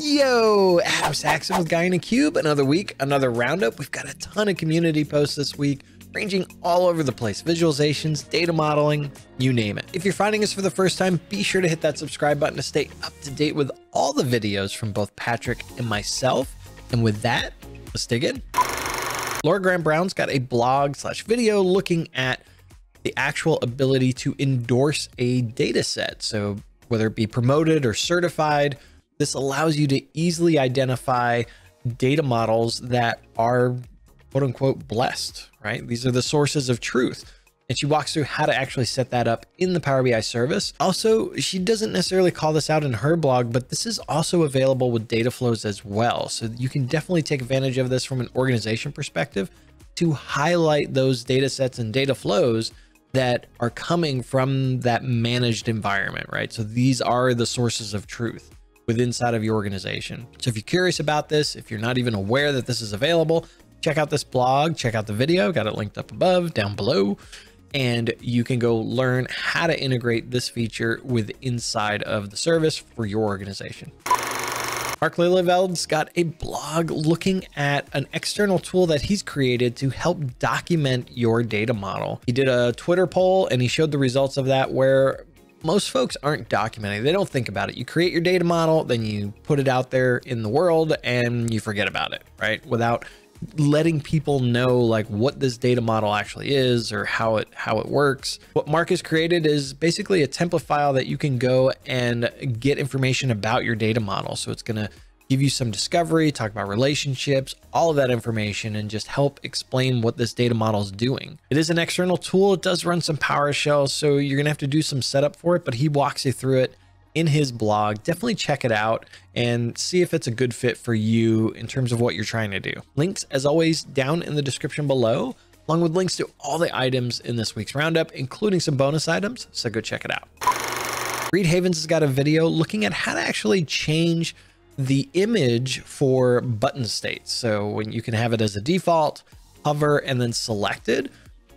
Yo, Adam Saxton with Guy in a Cube. Another week, another roundup. We've got a ton of community posts this week, ranging all over the place visualizations, data modeling, you name it. If you're finding us for the first time, be sure to hit that subscribe button to stay up to date with all the videos from both Patrick and myself. And with that, let's dig in. Laura Graham Brown's got a blog slash video looking at the actual ability to endorse a data set. So whether it be promoted or certified, this allows you to easily identify data models that are quote unquote blessed, right? These are the sources of truth. And she walks through how to actually set that up in the Power BI service. Also, she doesn't necessarily call this out in her blog, but this is also available with data flows as well. So you can definitely take advantage of this from an organization perspective to highlight those data sets and data flows that are coming from that managed environment, right? So these are the sources of truth with inside of your organization. So if you're curious about this, if you're not even aware that this is available, check out this blog, check out the video, got it linked up above, down below, and you can go learn how to integrate this feature with inside of the service for your organization. Marc Lelijveld's got a blog looking at an external tool that he's created to help document your data model. He did a Twitter poll and he showed the results of that where most folks aren't documenting. They don't think about it. You create your data model, then you put it out there in the world and you forget about it, right? Without letting people know like what this data model actually is or how it how it works. What Marc has created is basically a template file that you can go and get information about your data model. So it's going to give you some discovery, talk about relationships, all of that information, and just help explain what this data model is doing. It is an external tool. It does run some PowerShell, so you're going to have to do some setup for it, but he walks you through it in his blog. Definitely check it out and see if it's a good fit for you in terms of what you're trying to do. Links, as always, down in the description below, along with links to all the items in this week's roundup, including some bonus items. So go check it out. Reid Havens has got a video looking at how to actually change the image for button states. So when you can have it as a default, hover, and then selected,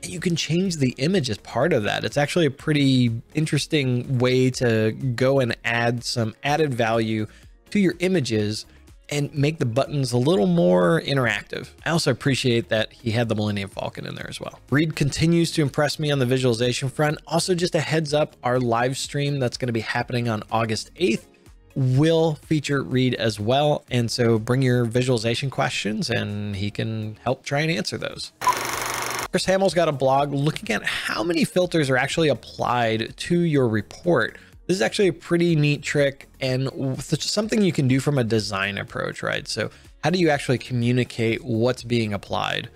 you can change the image as part of that. It's actually a pretty interesting way to go and add some added value to your images and make the buttons a little more interactive. I also appreciate that he had the Millennium Falcon in there as well. Reid continues to impress me on the visualization front. Also, just a heads up, our live stream that's going to be happening on August 8th will feature Reid as well. And so bring your visualization questions and he can help try and answer those. Chris Hamill's got a blog looking at how many filters are actually applied to your report. This is actually a pretty neat trick and something you can do from a design approach, right? So how do you actually communicate what's being applied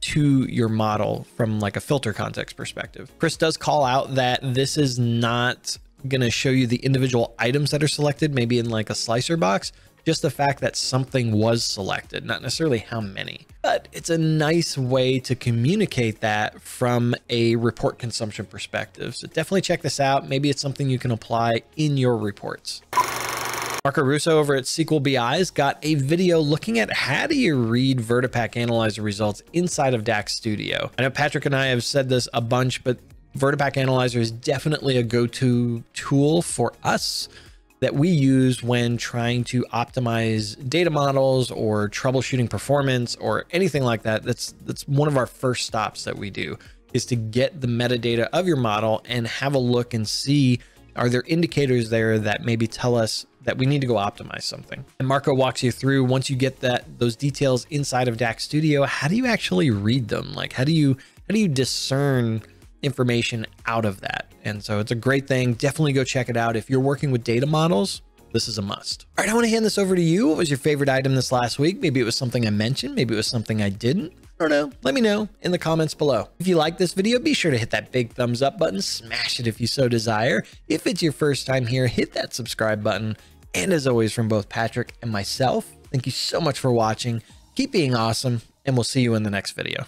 to your model from like a filter context perspective? Chris does call out that this is not going to show you the individual items that are selected, maybe in like a slicer box, just the fact that something was selected, not necessarily how many. But it's a nice way to communicate that from a report consumption perspective. So definitely check this out. Maybe it's something you can apply in your reports. Marco Russo over at SQL BI's got a video looking at how do you read VertiPaq Analyzer results inside of DAX Studio. I know Patrick and I have said this a bunch, but VertiPaq Analyzer is definitely a go-to tool for us that we use when trying to optimize data models or troubleshooting performance or anything like that. That's that's one of our first stops that we do is to get the metadata of your model and have a look and see are there indicators there that maybe tell us that we need to go optimize something. And Marco walks you through once you get that those details inside of DAX Studio, how do you actually read them? Like how do you how do you discern information out of that. And so it's a great thing. Definitely go check it out. If you're working with data models, this is a must. All right, I want to hand this over to you. What was your favorite item this last week? Maybe it was something I mentioned. Maybe it was something I didn't. I don't know. Let me know in the comments below. If you like this video, be sure to hit that big thumbs up button. Smash it if you so desire. If it's your first time here, hit that subscribe button. And as always, from both Patrick and myself, thank you so much for watching. Keep being awesome, and we'll see you in the next video.